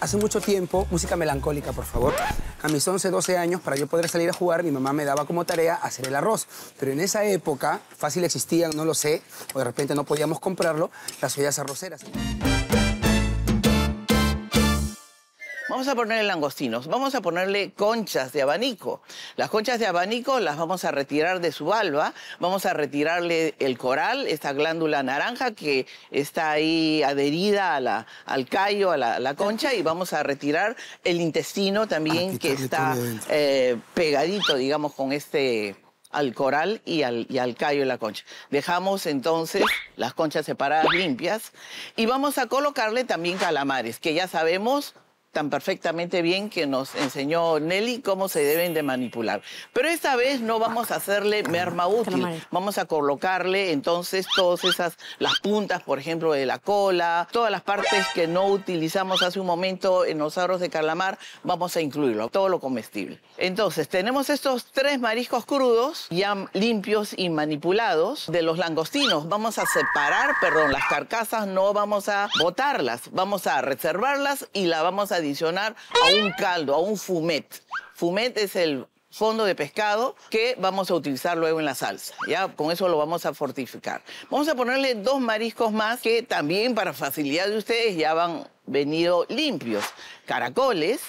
Hace mucho tiempo, música melancólica, por favor. A mis 11, 12 años, para yo poder salir a jugar, mi mamá me daba como tarea hacer el arroz. Pero en esa época, fácil existían, no lo sé, o de repente no podíamos comprarlo, las ollas arroceras. Vamos a ponerle langostinos, vamos a ponerle conchas de abanico. Las conchas de abanico las vamos a retirar de su valva, vamos a retirarle el coral, esta glándula naranja que está ahí adherida al callo, a la, concha, y vamos a retirar el intestino también que está eh, pegadito, digamos, con este al coral y al, y al callo de la concha. Dejamos entonces las conchas separadas limpias y vamos a colocarle también calamares, que ya sabemos tan perfectamente bien que nos enseñó Nelly cómo se deben de manipular. Pero esta vez no vamos a hacerle merma útil. Vamos a colocarle entonces todas esas, las puntas, por ejemplo, de la cola, todas las partes que no utilizamos hace un momento en los aros de calamar, vamos a incluirlo, todo lo comestible. Entonces, tenemos estos tres mariscos crudos, ya limpios y manipulados, de los langostinos. Vamos a separar, perdón, las carcasas no vamos a botarlas, vamos a reservarlas y la vamos a adicionar a un caldo, a un fumet. Fumet es el fondo de pescado que vamos a utilizar luego en la salsa. Ya con eso lo vamos a fortificar. Vamos a ponerle dos mariscos más que también para facilidad de ustedes ya van venido limpios. Caracoles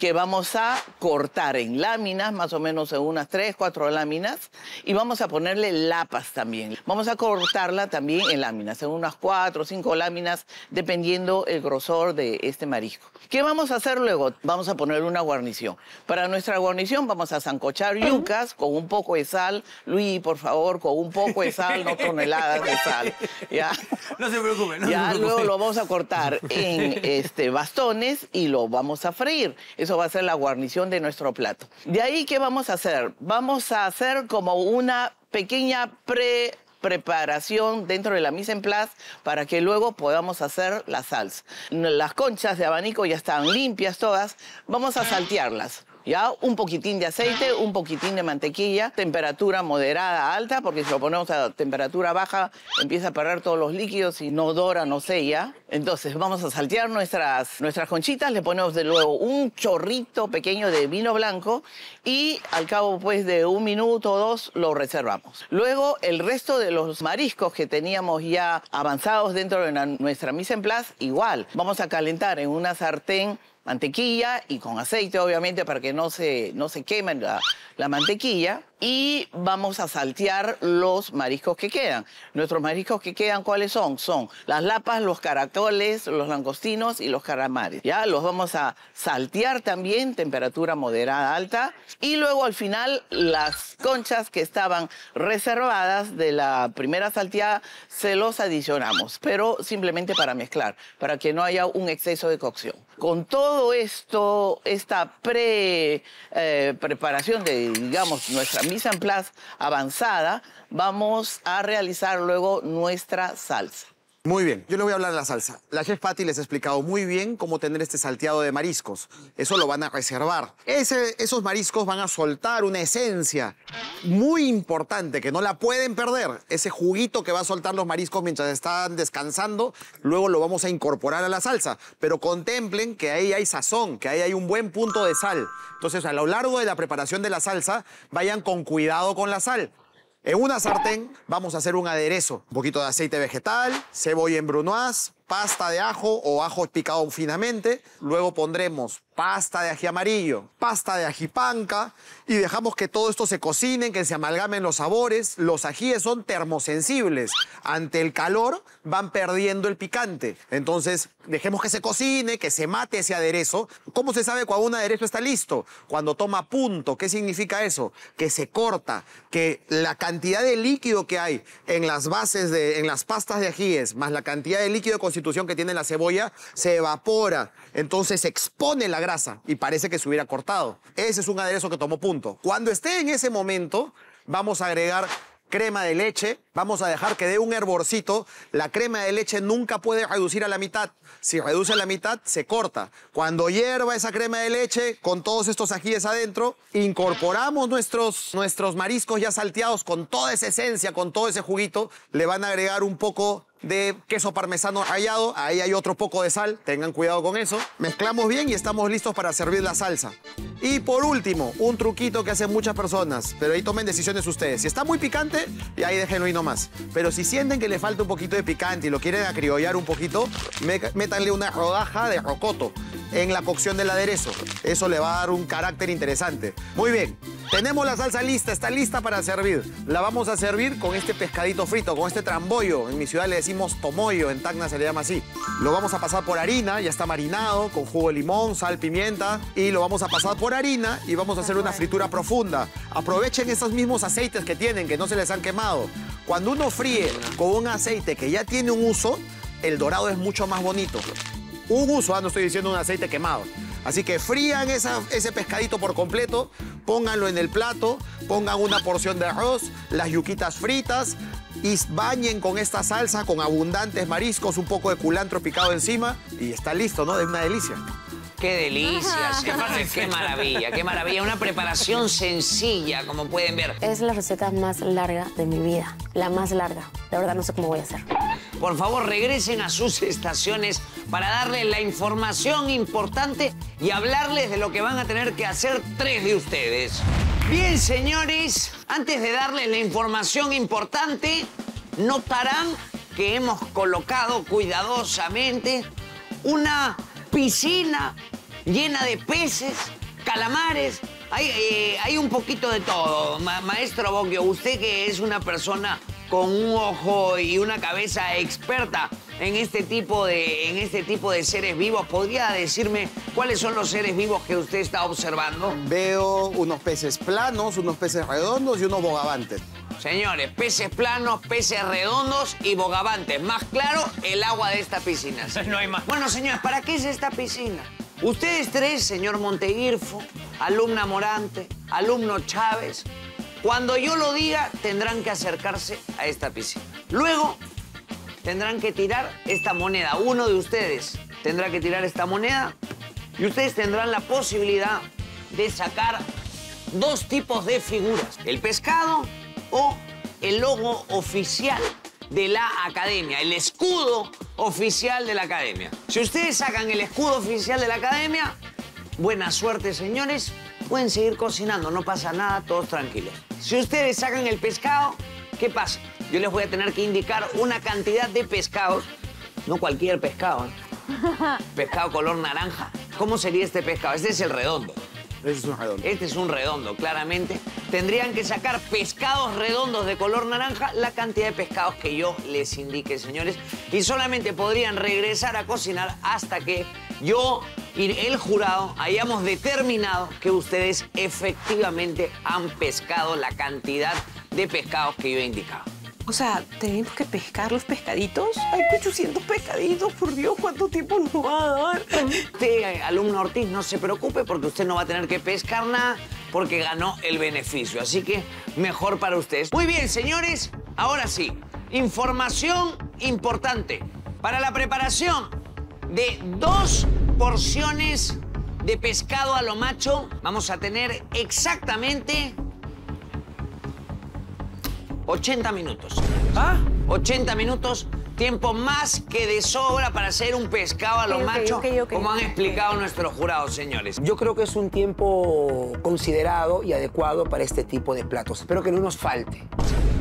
que vamos a cortar en láminas, más o menos en unas 3, 4 láminas, y vamos a ponerle lapas también. Vamos a cortarla también en láminas, en unas 4 o 5 láminas, dependiendo el grosor de este marisco. ¿Qué vamos a hacer luego? Vamos a poner una guarnición. Para nuestra guarnición vamos a zancochar yucas con un poco de sal. Luis, por favor, con un poco de sal, no toneladas de sal. ¿ya? No se preocupe, no ya se luego lo vamos a cortar en este, bastones y lo vamos a freír. Eso va a ser la guarnición de nuestro plato. De ahí, ¿qué vamos a hacer? Vamos a hacer como una pequeña pre preparación dentro de la mise en place para que luego podamos hacer la salsa. Las conchas de abanico ya están limpias todas, vamos a saltearlas. ¿Ya? Un poquitín de aceite, un poquitín de mantequilla, temperatura moderada alta, porque si lo ponemos a temperatura baja empieza a perder todos los líquidos y no dora, no sella. Entonces vamos a saltear nuestras, nuestras conchitas, le ponemos de luego un chorrito pequeño de vino blanco y al cabo pues de un minuto o dos lo reservamos. Luego el resto de los mariscos que teníamos ya avanzados dentro de nuestra mise en place, igual. Vamos a calentar en una sartén mantequilla y con aceite, obviamente, para que no se, no se queme la, la mantequilla y vamos a saltear los mariscos que quedan. Nuestros mariscos que quedan, ¿cuáles son? Son las lapas, los caracoles, los langostinos y los caramares. Ya los vamos a saltear también, temperatura moderada alta. Y luego al final las conchas que estaban reservadas de la primera salteada se los adicionamos, pero simplemente para mezclar, para que no haya un exceso de cocción. Con todo esto, esta pre, eh, preparación de, digamos, nuestra mise en place avanzada, vamos a realizar luego nuestra salsa. Muy bien, yo le voy a hablar de la salsa. La chef Patty les ha explicado muy bien cómo tener este salteado de mariscos. Eso lo van a reservar. esos mariscos van a soltar una esencia muy importante que no la pueden perder. Ese juguito que va a soltar los mariscos mientras están descansando, luego lo vamos a incorporar a la salsa. Pero contemplen que ahí hay sazón, que ahí hay un buen punto de sal. Entonces, a lo largo de la preparación de la salsa, vayan con cuidado con la sal. En una sartén vamos a hacer un aderezo. Un poquito de aceite vegetal, cebolla en brunoise, pasta de ajo o ajo picado finamente. Luego pondremos pasta de ají amarillo, pasta de ají panca y dejamos que todo esto se cocine, que se amalgamen los sabores. Los ajíes son termosensibles. Ante el calor van perdiendo el picante. Entonces, dejemos que se cocine, que se mate ese aderezo. ¿Cómo se sabe cuando un aderezo está listo? Cuando toma punto. ¿Qué significa eso? Que se corta, que la cantidad de líquido que hay en las bases, de, en las pastas de ajíes, más la cantidad de líquido de constitución que tiene la cebolla, se evapora. Entonces se expone la grasa y parece que se hubiera cortado. Ese es un aderezo que tomó punto. Cuando esté en ese momento, vamos a agregar crema de leche, vamos a dejar que dé un hervorcito. La crema de leche nunca puede reducir a la mitad. Si reduce a la mitad, se corta. Cuando hierva esa crema de leche con todos estos ajíes adentro, incorporamos nuestros, nuestros mariscos ya salteados con toda esa esencia, con todo ese juguito. Le van a agregar un poco de queso parmesano rallado, ahí hay otro poco de sal, tengan cuidado con eso. Mezclamos bien y estamos listos para servir la salsa. Y por último, un truquito que hacen muchas personas, pero ahí tomen decisiones ustedes. Si está muy picante, y ahí déjenlo y nomás. Pero si sienten que le falta un poquito de picante y lo quieren acriollar un poquito, métanle una rodaja de rocoto en la cocción del aderezo. Eso le va a dar un carácter interesante. Muy bien, tenemos la salsa lista, está lista para servir. La vamos a servir con este pescadito frito, con este trambollo. En mi ciudad le decimos tomoyo, en Tacna se le llama así. Lo vamos a pasar por harina, ya está marinado, con jugo de limón, sal, pimienta. Y lo vamos a pasar por harina y vamos a hacer una fritura profunda. Aprovechen esos mismos aceites que tienen, que no se les han quemado. Cuando uno fríe con un aceite que ya tiene un uso, el dorado es mucho más bonito. Un uso, ah, no estoy diciendo un aceite quemado. Así que frían esa- ese pescadito por completo, pónganlo en el plato, pongan una porción de arroz, las yuquitas fritas y bañen con esta salsa con abundantes mariscos, un poco de culantro picado encima y está listo, ¿no? Es una delicia. Qué delicia, señores, qué maravilla, qué maravilla. Una preparación sencilla, como pueden ver. Es la receta más larga de mi vida, la más larga. De verdad no sé cómo voy a hacer. Por favor, regresen a sus estaciones para darles la información importante y hablarles de lo que van a tener que hacer tres de ustedes. Bien, señores, antes de darles la información importante, notarán que hemos colocado cuidadosamente una piscina llena de peces, calamares. Hay, eh, un poquito de todo. Ma- Maestro Bocchio, usted que es una persona con un ojo y una cabeza experta en este tipo de, en este tipo de seres vivos, ¿podría decirme cuáles son los seres vivos que usted está observando? Veo unos peces planos, unos peces redondos y unos bogavantes. Señores, peces planos, peces redondos y bogavantes. Más claro, el agua de esta piscina. No hay más. Bueno, señores, ¿para qué es esta piscina? Ustedes tres, señor Monteguirfo, alumna Morante, alumno Chávez, cuando yo lo diga, tendrán que acercarse a esta piscina. Luego, tendrán que tirar esta moneda. Uno de ustedes tendrá que tirar esta moneda y ustedes tendrán la posibilidad de sacar dos tipos de figuras. El pescado o el logo oficial de la academia, el escudo oficial de la academia. Si ustedes sacan el escudo oficial de la academia, buena suerte, señores. Pueden seguir cocinando, no pasa nada, todos tranquilos. Si ustedes sacan el pescado, ¿qué pasa? Yo les voy a tener que indicar una cantidad de pescados, no cualquier pescado, ¿eh? pescado color naranja. ¿Cómo sería este pescado? Este es el redondo. Ese es un redondo. Este es un redondo, claramente. Tendrían que sacar pescados redondos de color naranja, la cantidad de pescados que yo les indique, señores. Y solamente podrían regresar a cocinar hasta que yo y el jurado hayamos determinado que ustedes efectivamente han pescado la cantidad de pescados que yo he indicado. O sea, ¿tenemos que pescar los pescaditos? Hay 800 pescaditos, por Dios, ¿cuánto tiempo nos va a dar? Usted, alumno Ortiz, no se preocupe porque usted no va a tener que pescar nada porque ganó el beneficio. Así que mejor para ustedes. Muy bien, señores. Ahora sí, información importante. Para la preparación de dos porciones de pescado a lo macho, vamos a tener exactamente 80 minutos. ¿Ah? 80 minutos, tiempo más que de sobra para hacer un pescado a lo macho, como han explicado nuestros jurados, señores. Yo creo que es un tiempo considerado y adecuado para este tipo de platos. Espero que no nos falte.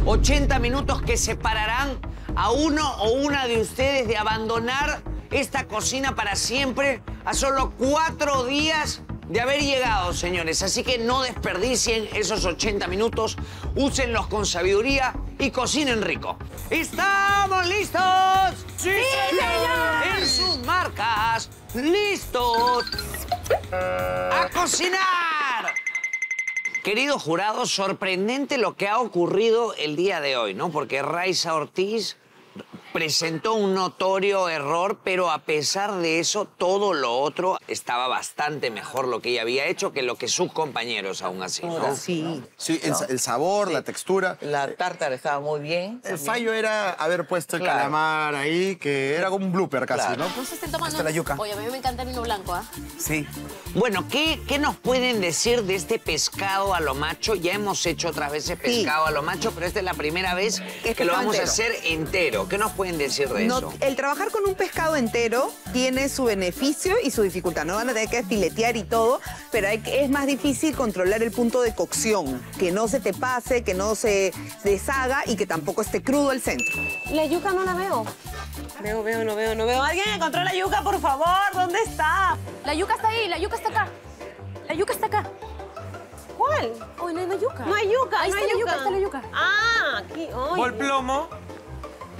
80 minutos que separarán a uno o una de ustedes de abandonar esta cocina para siempre a solo cuatro días de haber llegado, señores. Así que no desperdicien esos 80 minutos, úsenlos con sabiduría y cocinen rico. ¿Estamos listos? ¡Sí, señor! En sus marcas, listos. ¡A cocinar! Querido jurado, sorprendente lo que ha ocurrido el día de hoy, ¿no? Porque Raiza Ortiz presentó un notorio error, pero a pesar de eso, todo lo otro estaba bastante mejor lo que ella había hecho que lo que sus compañeros aún así, ¿no? Sí. Sí, el, el sabor, la textura. La tártara estaba muy bien. El fallo era haber puesto el Claro. calamar ahí, que era como un blooper casi, Claro. ¿no? No se estén tomando. Hasta la yuca. Oye, a mí me encanta el vino blanco, ¿ah? Sí. Bueno, ¿qué, qué nos pueden decir de este pescado a lo macho? Ya hemos hecho otras veces pescado a lo macho, pero esta es la primera vez que lo vamos a hacer entero. ¿Qué nos pueden decir de No, eso? el trabajar con un pescado entero tiene su beneficio y su dificultad. No van a tener que filetear y todo, pero hay es más difícil controlar el punto de cocción. Que no se te pase, que no se deshaga y que tampoco esté crudo el centro. La yuca no la veo. Veo, veo, no veo, no veo. ¿Alguien encontró la yuca, por favor? ¿Dónde está? La yuca está ahí, la yuca está acá. La yuca está acá. ¿Cuál? Uy, no hay yuca. No hay yuca, Ahí no está hay la yuca, ahí está la yuca. Ah, aquí. ay. Por plomo.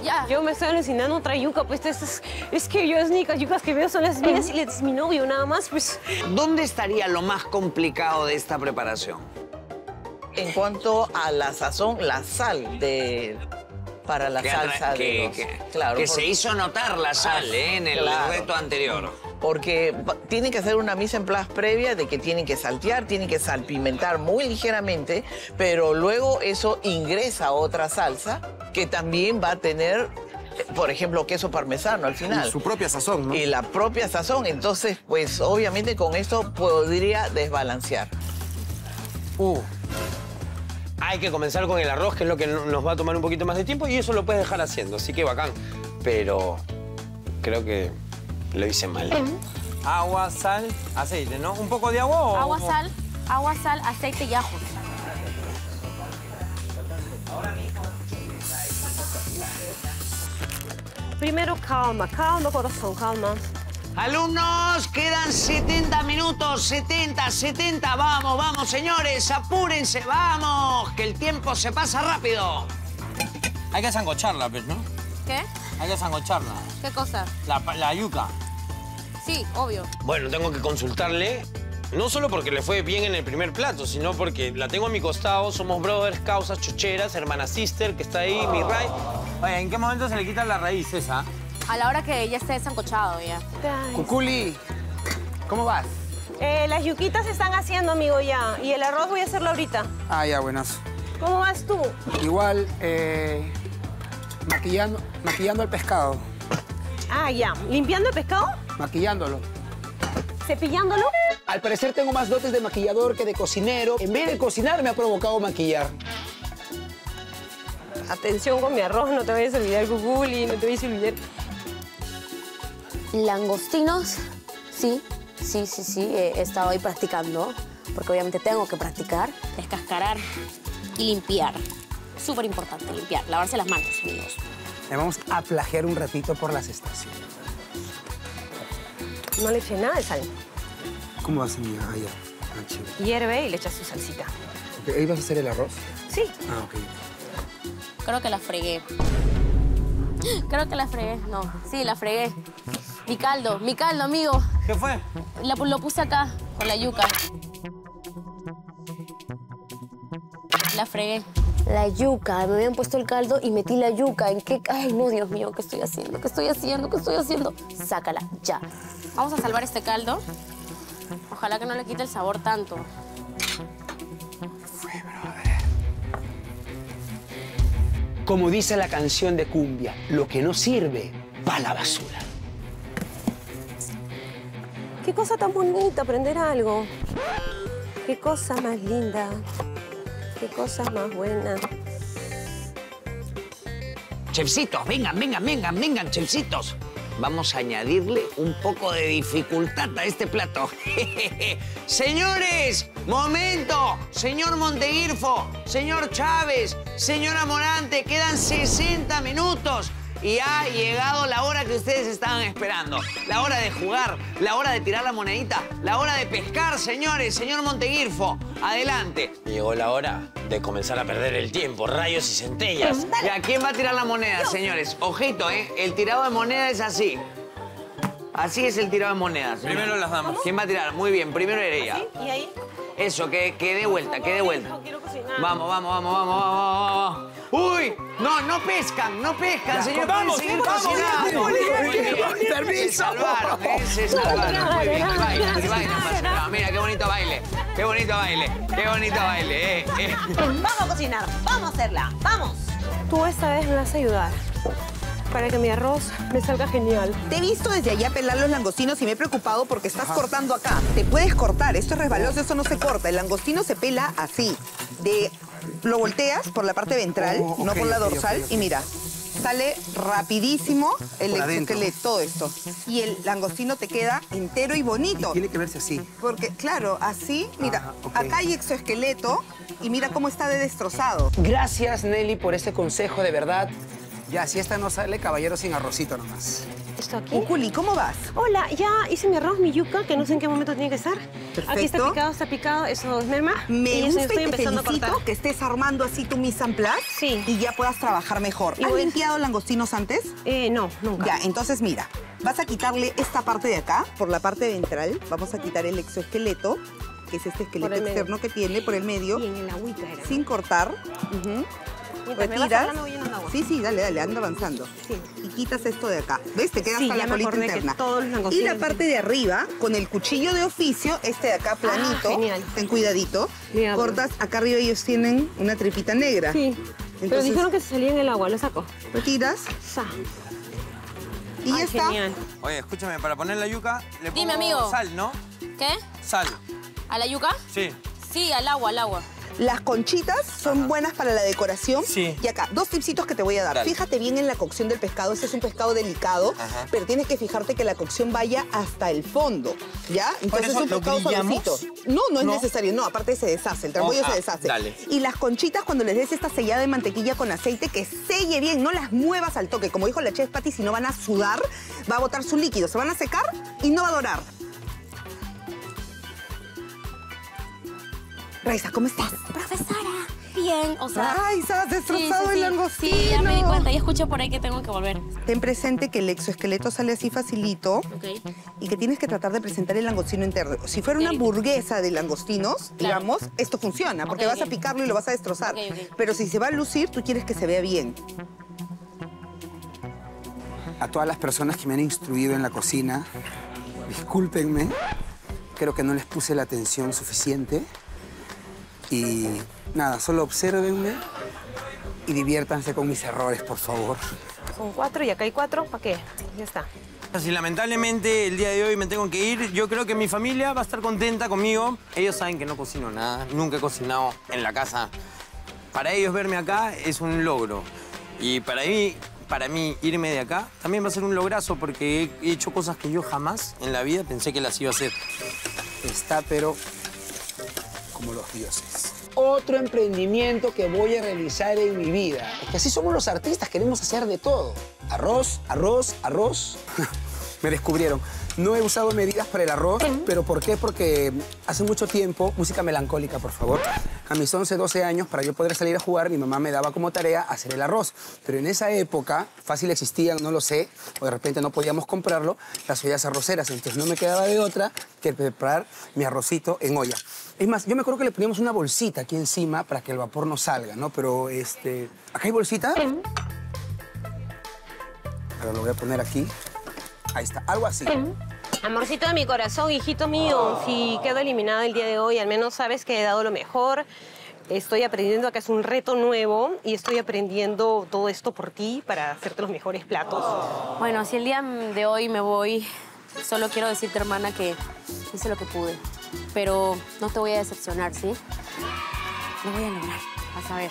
Ya. Yo me estoy alucinando otra yuca, pues es que yo las únicas yucas que veo son las mías y las de mi novio, nada más, pues. ¿Dónde estaría lo más complicado de esta preparación? En cuanto a la sazón, la sal de para la Que, salsa que- de los- que- claro, que se hizo notar la sal Ah, ¿eh? en el claro. reto anterior. Porque tienen que hacer una mise en place previa de que tienen que saltear, tienen que salpimentar muy ligeramente, pero luego eso ingresa a otra salsa que también va a tener, por ejemplo, queso parmesano al final. Su propia sazón, ¿no? Y la propia sazón. Entonces, pues obviamente con esto podría desbalancear. Uh. Hay que comenzar con el arroz, que es lo que no- nos va a tomar un poquito más de tiempo, y eso lo puedes dejar haciendo, así que bacán. Pero creo que lo hice mal. Agua, sal, aceite, ¿no? ¿Un poco de agua o...? Agua, o- sal, agua, sal, aceite y ajo. Primero calma, calma, corazón, calma. Alumnos, quedan 70 minutos, 70, 70, vamos, vamos, señores, apúrense, vamos, que el tiempo se pasa rápido. Hay que sangocharla, pues, ¿no? ¿Qué? Hay que sangocharla. ¿Qué cosa? La, yuca. Sí, obvio. Bueno, tengo que consultarle, no solo porque le fue bien en el primer plato, sino porque la tengo a mi costado, somos brothers, causas, chocheras, hermana sister, que está ahí, mi Ray. Oye, ¿en qué momento se le quita la raíz esa? A la hora que ella esté sancochado ya. Cuculi, ¿cómo vas? Eh, las yuquitas se están haciendo, amigo, ya. Y el arroz voy a hacerlo ahorita. Ah, ya, buenas. ¿Cómo vas tú? Igual, eh, maquillando, maquillando el pescado. Ah, ya. ¿Limpiando el pescado? Maquillándolo. ¿Cepillándolo? Al parecer tengo más dotes de maquillador que de cocinero. En vez de cocinar, me ha provocado maquillar. Atención con mi arroz, no te vayas a olvidar, Guguli, no te vayas a olvidar. Langostinos, sí, sí, sí, sí. He estado ahí practicando, porque obviamente tengo que practicar. Descascarar y limpiar. Súper importante, limpiar. Lavarse las manos, amigos. Le vamos a plagiar un ratito por las estaciones. No le eché nada de sal. ¿Cómo vas, amiga? Ah, ya. Ah, chévere. Hierve y le echas su salsita. Ok, ¿Ahí vas a hacer el arroz? Sí. Ah, ok. Creo que la fregué. Creo que la fregué. No, sí, la fregué. Mi caldo, mi caldo, amigo. ¿Qué fue? La- lo puse acá, con la yuca. La fregué. La yuca, me habían puesto el caldo y metí la yuca. ¿En qué? Ay, no, Dios mío, ¿qué estoy haciendo? ¿Qué estoy haciendo? ¿Qué estoy haciendo? Sácala, ya. Vamos a salvar este caldo. Ojalá que no le quite el sabor tanto. Como dice la canción de cumbia, lo que no sirve, va a la basura. Qué cosa tan bonita aprender algo. Qué cosa más linda. Qué cosa más buena. Chefcitos, vengan, vengan, vengan, vengan, chefcitos. Vamos a añadirle un poco de dificultad a este plato. Señores, momento. Señor Monteguirfo, señor Chávez, señora Morante, quedan 60 minutos. Y ha llegado la hora que ustedes estaban esperando. La hora de jugar, la hora de tirar la monedita, la hora de pescar, señores. Señor Monteguirfo, adelante. Llegó la hora de comenzar a perder el tiempo, rayos y centellas. Ya, ¿quién va a tirar la moneda, señores? Ojito, ¿eh? El tirado de moneda es así. Así es el tirado de monedas. Primero las damas. ¿Quién va a tirar? Muy bien, primero era ella. ¿Y ahí? Eso, que, que dé vuelta, que dé vuelta. No quiero cocinar. Vamos, vamos, vamos, vamos, vamos, vamos. ¡Uy! No, no pescan, no pescan, señor. vamos, vamos, vamos, Muy bien. permiso. Se salvaron. Se salvaron. Muy bien. Baile, baile. Mira, qué bonito baile. Qué bonito baile. Qué bonito baile, eh. eh. Vamos a cocinar, vamos a hacerla, vamos. Tú esta vez me vas a ayudar. Para que mi arroz me salga genial. Te he visto desde allá pelar los langostinos y me he preocupado porque estás cortando acá. Te puedes cortar, esto es resbaloso, esto no se corta. El langostino se pela así. De, lo volteas por la parte ventral, Oh, no ok, por la dorsal, y mira, Sale rapidísimo el exoesqueleto, todo esto. Y el langostino te queda entero y bonito. Tiene que verse así. Porque, claro, así, mira, Ah, acá hay exoesqueleto y mira cómo está de destrozado. Gracias, Nelly, por ese consejo, de verdad. Ya, si esta no sale, caballero sin arrocito nomás. Esto aquí. Uculi, ¿cómo vas? Hola, ya hice mi arroz, mi yuca, que no sé en qué momento tiene que estar. Aquí está Perfecto. picado, está picado, eso es merma. Me y gusta estoy y te empezando a felicito cortar. que estés armando así tu mise en place Sí. y ya puedas trabajar mejor. ¿Has voy- limpiado langostinos antes? Eh, no, nunca. Ya, entonces mira, vas a quitarle esta parte de acá, por la parte ventral, vamos a quitar el exoesqueleto, que es este esqueleto medio. externo que tiene por el medio, Y en el agüita era. sin cortar. Ujú. Mientras me vas Retiras. hablando, voy llenando agua. Sí, sí, dale, dale, anda avanzando. Sí. Y quitas esto de acá. ¿Ves? Te queda Sí, hasta ya la colita interna. todos los y la parte de arriba, con el cuchillo de oficio, este de acá planito, Ah, genial. ten cuidadito, Mira, cortas, acá arriba ellos tienen una tripita negra. Sí. Pero dijeron que se salía en el agua, lo saco. Retiras Sa. y ya Ay, está. Genial. Oye, escúchame, para poner la yuca le Dime, pongo amigo. sal, ¿no? ¿Qué? Sal. ¿A la yuca? Sí. Sí, al agua, al agua. Las conchitas son buenas para la decoración. Sí. Y acá, dos tipsitos que te voy a dar. Dale. Fíjate bien en la cocción del pescado. Este es un pescado delicado, Ajá. pero tienes que fijarte que la cocción vaya hasta el fondo. ¿Ya? Entonces es un pescado suavecito. No, no es ¿No? necesario. No, aparte se deshace. El tramoyo Oh, ah, se deshace. dale. Y las conchitas, cuando les des esta sellada de mantequilla con aceite, que selle bien, no las muevas al toque. Como dijo la chef Patty, si no van a sudar, va a botar su líquido. Se van a secar y no va a dorar. Raiza, ¿cómo estás? Profesora. Bien, o sea... Ay, se has destrozado sí, sí, el langostino. Sí, ya me di cuenta. Ya escuché por ahí que tengo que volver. Ten presente que el exoesqueleto sale así facilito Ok. y que tienes que tratar de presentar el langostino entero. Si fuera una hamburguesa de langostinos, Claro. digamos, esto funciona, porque vas a picarlo y lo vas a destrozar. Pero si se va a lucir, tú quieres que se vea bien. A todas las personas que me han instruido en la cocina, discúlpenme. Creo que no les puse la atención suficiente. Y nada, solo obsérvenme y diviértanse con mis errores, por favor. Son cuatro y acá hay cuatro. ¿Para qué? Ya está. Si lamentablemente el día de hoy me tengo que ir, yo creo que mi familia va a estar contenta conmigo. Ellos saben que no cocino nada, nunca he cocinado en la casa. Para ellos verme acá es un logro. Y para mí, para mí irme de acá también va a ser un lograzo porque he hecho cosas que yo jamás en la vida pensé que las iba a hacer. Está, pero como los dioses. Otro emprendimiento que voy a realizar en mi vida. Es que así somos los artistas, queremos hacer de todo. Arroz, arroz, arroz. Me descubrieron. No he usado medidas para el arroz, pero ¿por qué? Porque hace mucho tiempo, música melancólica, por favor. A mis 11, 12 años, para yo poder salir a jugar, mi mamá me daba como tarea hacer el arroz. Pero en esa época, fácil existían, no lo sé, o de repente no podíamos comprarlo, las ollas arroceras. Entonces no me quedaba de otra que preparar mi arrocito en olla. Es más, yo me acuerdo que le poníamos una bolsita aquí encima para que el vapor no salga, ¿no? Pero, este... ¿Acá hay bolsita? Pero lo voy a poner aquí. Ahí está, algo así. Amorcito de mi corazón, hijito mío, si quedo eliminada el día de hoy, al menos sabes que he dado lo mejor. Estoy aprendiendo acá es un reto nuevo y estoy aprendiendo todo esto por ti para hacerte los mejores platos. Bueno, si el día de hoy me voy, solo quiero decirte, hermana, que hice lo que pude. Pero no te voy a decepcionar, ¿sí? Lo voy a lograr. Vas a ver.